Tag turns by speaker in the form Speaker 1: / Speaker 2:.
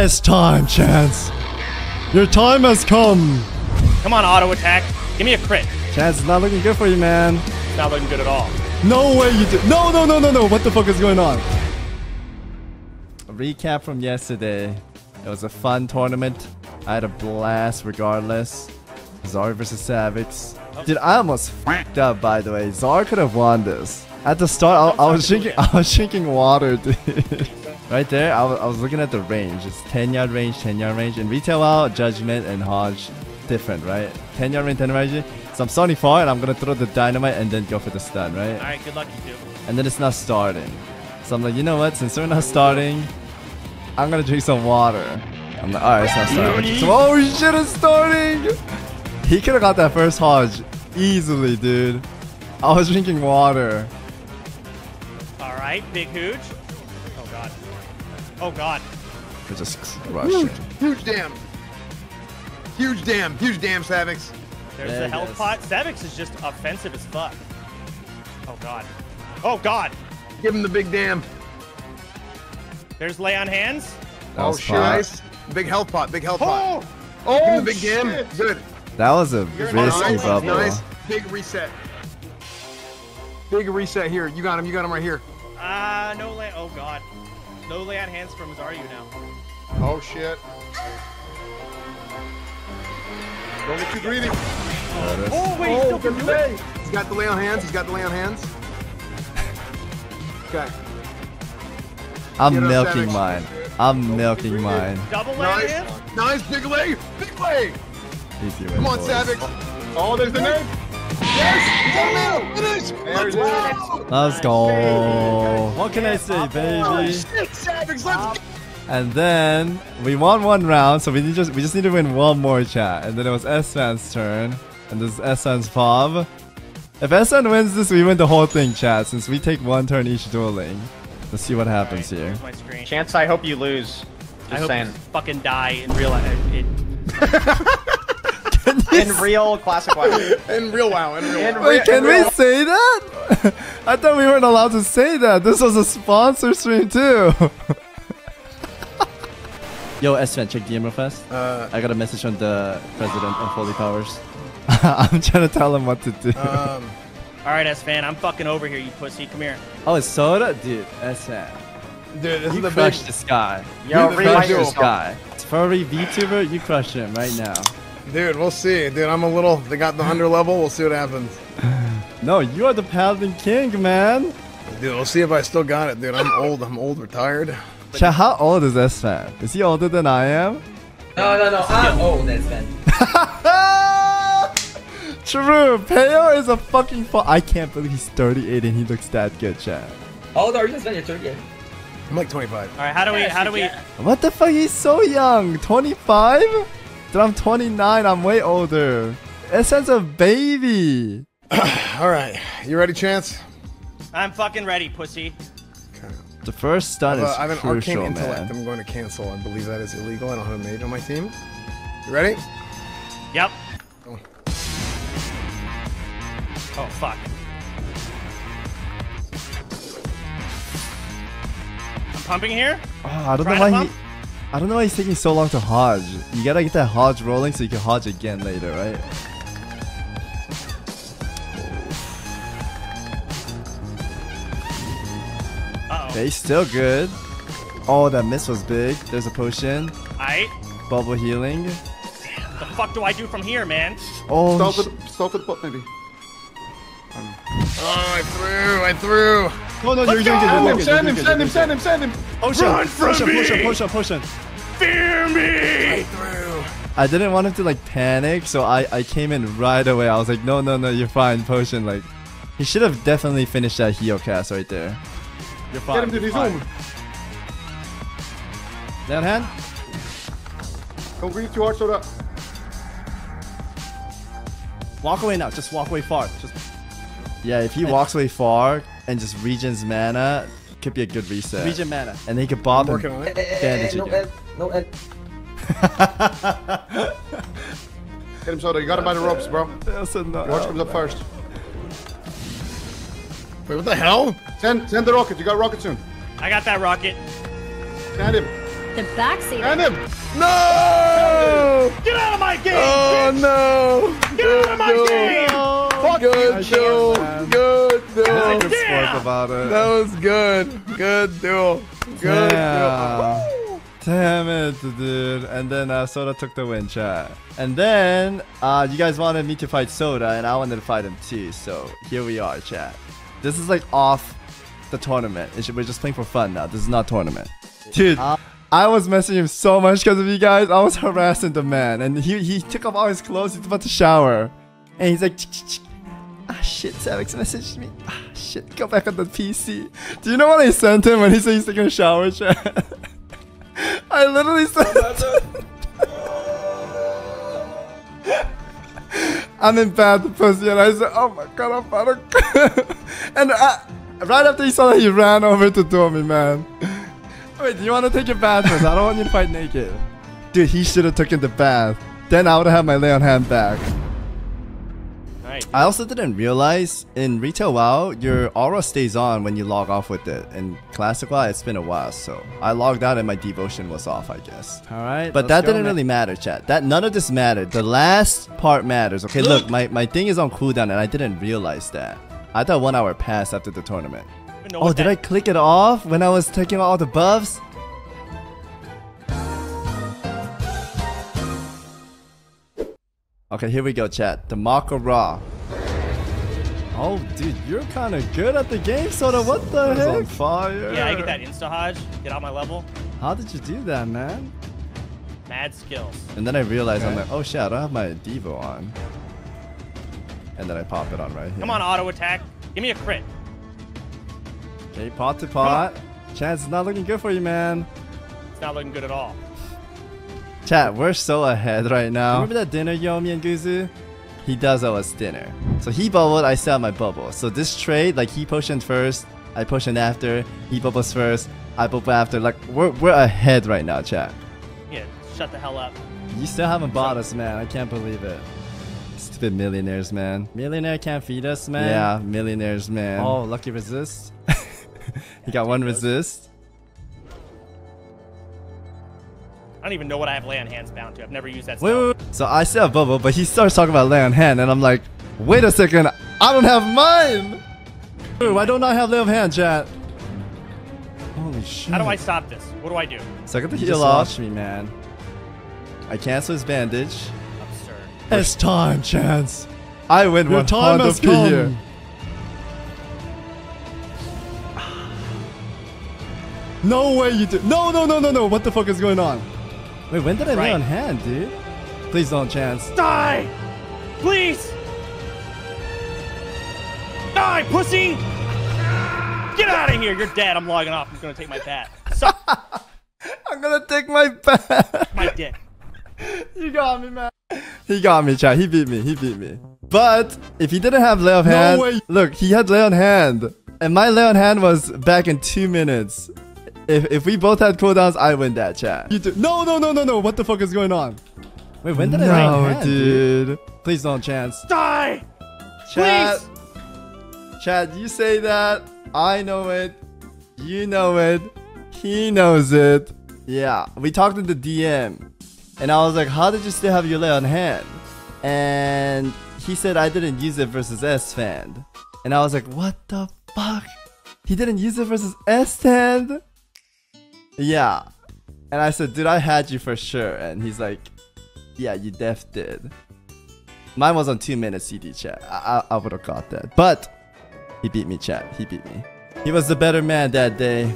Speaker 1: It's time, Chance. Your time has come.
Speaker 2: Come on, auto attack. Give me a crit.
Speaker 1: Chance, it's not looking good for you, man.
Speaker 2: It's not looking good at all.
Speaker 1: No way you did. No, no, no, no, no. What the fuck is going on? A recap from yesterday. It was a fun tournament. I had a blast regardless. Zar versus Savix. Dude, I almost fucked up by the way. Zar could have won this. At the start, I, I was drinking I was drinking water, dude. Right there, I was, I was looking at the range. It's 10 yard range, 10 yard range. In retail out, judgment and Hodge different, right? 10 yard range, 10 yard range. So I'm starting far and I'm gonna throw the dynamite and then go for the stun, right?
Speaker 2: Alright, good luck, you two.
Speaker 1: And then it's not starting. So I'm like, you know what? Since we're not starting, I'm gonna drink some water. I'm like, alright, it's not starting. So, oh shit, it's starting! He could have got that first Hodge easily, dude. I was drinking water.
Speaker 2: Alright, big hooch. Oh god. Oh god.
Speaker 1: I just rushing.
Speaker 3: Huge dam. Huge dam. Huge dam, Savix.
Speaker 2: There's
Speaker 1: Yeah,
Speaker 2: the health
Speaker 1: guess.
Speaker 2: pot. Savix is just offensive as fuck. Oh god. Oh god.
Speaker 3: Give him the big dam.
Speaker 2: There's lay on hands.
Speaker 1: That
Speaker 3: oh,
Speaker 1: was
Speaker 3: shit.
Speaker 1: pot.
Speaker 3: Nice. Big health pot. Big health
Speaker 2: Oh!
Speaker 3: pot.
Speaker 4: Oh,
Speaker 3: Give him the big
Speaker 4: shit.
Speaker 3: dam. Good.
Speaker 1: That was a
Speaker 2: You're
Speaker 1: risky
Speaker 2: nice,
Speaker 1: bubble.
Speaker 3: Nice. Big reset. Big reset here. You got him. You got him right here.
Speaker 2: Ah, no land. Oh god. No lay on hands from Zaryu now.
Speaker 4: Oh shit. Don't get too greedy.
Speaker 2: Oh wait,
Speaker 4: Oh,
Speaker 2: still
Speaker 4: good
Speaker 2: can do it.
Speaker 3: He's got the lay on hands. He's got the lay on hands. Okay.
Speaker 1: I'm
Speaker 3: Get
Speaker 1: milking mine. I'm milking mine.
Speaker 2: Double lay
Speaker 3: Nice.
Speaker 2: hands.
Speaker 3: Nice. Big lay. Big lay.
Speaker 1: Easy win,
Speaker 3: Come on,
Speaker 1: boys.
Speaker 3: Savix.
Speaker 4: Oh, there's the name.
Speaker 3: Yes. Finish. Let's go.
Speaker 1: Let's go. What can I say,
Speaker 3: Oh,
Speaker 1: baby?
Speaker 3: shit, Savix. Let's go.
Speaker 1: And then we won one round, so we need just we just need to win one more chat. And then it was Esfand's turn, and this is Esfand's fob. If Esfand wins this, we win the whole thing, chat. Since we take one turn each dueling. Let's see what happens here.
Speaker 2: Here's my screen.
Speaker 5: Chance, I hope you lose. Just
Speaker 2: I hope
Speaker 5: saying.
Speaker 2: you fucking die in real life. It,
Speaker 5: In real classic WoW.
Speaker 3: In real wow. In real
Speaker 5: In
Speaker 3: wow.
Speaker 1: Wait, can we say that? I thought we weren't allowed to say that. This was a sponsor stream too. Yo, Esfand, check DM real fast.
Speaker 3: Uh,
Speaker 1: I got a message from the president of Holy Powers. I'm trying to tell him what to do.
Speaker 3: um,
Speaker 2: Alright, Esfand, I'm fucking over here, you pussy. Come here.
Speaker 1: oh, it's soda, dude. Esfand.
Speaker 3: dude, this
Speaker 1: You
Speaker 3: is the big.
Speaker 1: crushed this guy.
Speaker 5: Yo,
Speaker 1: you
Speaker 3: really
Speaker 1: crushed
Speaker 3: do.
Speaker 1: this guy. It's furry VTuber. You crushed him right now.
Speaker 3: Dude, we'll see. Dude, I'm a little. They got the under level. We'll see what happens.
Speaker 1: No, you are the Paladin King, man.
Speaker 3: Dude, we'll see if I still got it. Dude, I'm old. I'm old, retired.
Speaker 1: Chat, how old is Esfand? Is he older than I am?
Speaker 6: No, no, no. I'm old, that's man.
Speaker 1: True. Peo is a fucking fu- I can't believe he's 38 and he looks that good, chat.
Speaker 6: How old are you, Sven? You're 30.
Speaker 3: I'm like 25.
Speaker 2: Alright, how do we, how do we,
Speaker 1: What the fuck? He's so young. 25? Dude, I'm 29. I'm way older. Esfand's a baby.
Speaker 3: All right, you ready, Chance?
Speaker 2: I'm fucking ready, pussy.
Speaker 3: Okay.
Speaker 1: The first stun is
Speaker 3: I have an
Speaker 1: crucial,
Speaker 3: arcane intellect.
Speaker 1: man.
Speaker 3: I'm going to cancel. I believe that is illegal. I don't have a mage on my team. You ready?
Speaker 2: Yep.
Speaker 3: Oh.
Speaker 2: Oh, fuck. I'm pumping here?
Speaker 1: Oh, I don't know why
Speaker 2: to
Speaker 1: he.
Speaker 2: Pump?
Speaker 1: I don't know why he's taking so long to hodge. You gotta get that hodge rolling so you can hodge again later, right?
Speaker 2: Uh-oh.
Speaker 1: Okay, still good. Oh, that miss was big. There's a potion.
Speaker 2: Alright.
Speaker 1: Bubble healing.
Speaker 2: The fuck do I do from here, man?
Speaker 1: Oh,
Speaker 4: Start
Speaker 1: sh-
Speaker 4: with, start with bot maybe.
Speaker 3: Oh, I threw. I threw.
Speaker 1: No, no, you're doing good.
Speaker 4: Send him, send him, send him, send him, send him.
Speaker 1: Potion,
Speaker 2: Run from
Speaker 1: potion,
Speaker 2: me!
Speaker 1: potion, potion, potion.
Speaker 2: Fear me!
Speaker 3: I
Speaker 1: didn't want him to like panic, so I I came in right away. I was like, no, no, no, you're fine, potion. Like, he should have definitely finished that heal cast right there. You're fine.
Speaker 4: Get him to the
Speaker 1: fine.
Speaker 4: zoom.
Speaker 1: That hand?
Speaker 4: Don't breathe too hard so that.
Speaker 1: Walk away now. Just walk away far. Just. Yeah, if he walks away far and just regens mana, could be a good reset. Regen mana, and then he could bob
Speaker 3: I'm
Speaker 1: and
Speaker 3: working on it.
Speaker 6: Eh, eh,
Speaker 1: bandage
Speaker 6: no
Speaker 1: again.
Speaker 6: ed, no ed.
Speaker 4: Get him soda. You got him by the ropes, bro.
Speaker 1: That's a no-
Speaker 4: Your comes up first.
Speaker 3: Wait, what the hell?
Speaker 4: Send, send the rocket. You got rocket soon.
Speaker 2: I got that rocket.
Speaker 4: Send him.
Speaker 7: The backseat.
Speaker 4: And him.
Speaker 8: No!
Speaker 2: Get out of my game!
Speaker 8: Oh
Speaker 2: bitch!
Speaker 8: no!
Speaker 2: Get out of my game!
Speaker 1: Fuck
Speaker 8: Good
Speaker 1: you, can about it.
Speaker 8: That was good. Good duel. Good duel.
Speaker 1: Damn. Damn it, dude. And then uh, Soda took the win, chat. And then uh, you guys wanted me to fight Soda, and I wanted to fight him too. So here we are, chat. This is like off the tournament. We're just playing for fun now. This is not tournament. Dude, I was messaging him so much because of you guys. I was harassing the man, and he he took off all his clothes. He's about to shower, and he's like, "Ch- ch- ch- ah shit, Savix messaged me. Shit, go back on the PC. Do you know what I sent him when he said he's taking a shower, chat? I literally said. I'm in bad pussy, and I said, "Oh my god, I'm about to." and I, right after he saw that, he ran over to me, man. Wait, do you want to take your bath first? I don't want you to fight naked. Dude, he should have taken the bath. Then I would have had my lay on hand back.
Speaker 2: Alright.
Speaker 1: I also didn't realize in retail WoW, your aura stays on when you log off with it. In classic WoW, it's been a while, so I logged out and my devotion was off, I guess.
Speaker 9: All right.
Speaker 1: But that didn't really matter, chat. That none of this mattered. The last part matters. Okay, look, my, my thing is on cooldown and I didn't realize that. I thought one hour passed after the tournament. Oh, did I click it off when I was taking all the buffs? Okay, here we go, chat. The Mak'gora. Oh, dude, you're kind of good at the game, Soda. What the heck? on fire.
Speaker 2: Yeah, I get that insta hodge. Get out my level.
Speaker 1: How did you do that, man?
Speaker 2: Mad skills.
Speaker 1: And then I realized I'm like, oh shit, I don't have my Devo on. And then I pop it on right here.
Speaker 2: Come on, auto attack. Give me a crit.
Speaker 1: Okay, pot to pot. Chat, it's not looking good for you, man.
Speaker 2: It's not looking good at all.
Speaker 1: Chat, we're so ahead right now. Remember that dinner, Yomi and Guzu? He does owe us dinner. So he bubbled, I sell my bubble. So this trade, like he potioned first, I potioned after, he bubbles first, I bubble after. Like we're we're ahead right now, chat.
Speaker 2: Yeah, shut the hell up.
Speaker 1: You still haven't bought us, man. I can't believe it. Stupid millionaires, man.
Speaker 9: Millionaire can't feed us, man.
Speaker 1: Yeah, millionaires, man.
Speaker 9: Oh, lucky resist.
Speaker 1: he got one resist.
Speaker 2: I don't even know what I have lay on hands bound to. I've never used that
Speaker 1: Wait,
Speaker 2: spell.
Speaker 1: wait, wait. So I still have bubble, but he starts talking about lay on hand, and I'm like, wait a second, I don't have mine. Dude, why don't I have lay on hand, chat? Holy shit.
Speaker 2: How do I stop this? What do I do?
Speaker 1: Second to
Speaker 9: You
Speaker 1: heal off.
Speaker 9: me, man.
Speaker 1: I cancel his bandage.
Speaker 2: Absurd.
Speaker 1: It's time, Chance. I win
Speaker 9: Your
Speaker 1: 100
Speaker 9: time has
Speaker 1: P
Speaker 9: come.
Speaker 1: here. No way you did. No, no, no, no, no. What the fuck is going on? Wait, when did I lay on hand, dude? Please don't, Chance.
Speaker 2: Die! Please! Die, pussy! Get out of here! You're dead. I'm logging off. I'm gonna take my bat. Suck
Speaker 1: I'm gonna take my back.
Speaker 2: my dick.
Speaker 1: You got me, man. He got me, chat. He beat me. He beat me. But if he didn't have lay on
Speaker 9: No
Speaker 1: hand,
Speaker 9: way.
Speaker 1: look, he had lay on hand, and my lay on hand was back in two minutes. If if we both had cooldowns, I win that chat. You do- no, no, no, no, no. What the fuck is going on?
Speaker 9: Wait, when did I
Speaker 1: no,
Speaker 9: lay on hand,
Speaker 1: dude. Please don't chance.
Speaker 2: Die!
Speaker 1: Chat,
Speaker 2: Please!
Speaker 1: chat. You say that. I know it. You know it. He knows it. Yeah, we talked in the DM, and I was like, "How did you still have your lay on hand?" And he said I didn't use it versus Esfand, and I was like, "What the fuck? He didn't use it versus S hand?" Yeah, and I said, "Dude, I had you for sure," and he's like, "Yeah, you def did." Mine was on two minutes CD chat. I, I, I would have got that, but he beat me, chat. He beat me. He was the better man that day.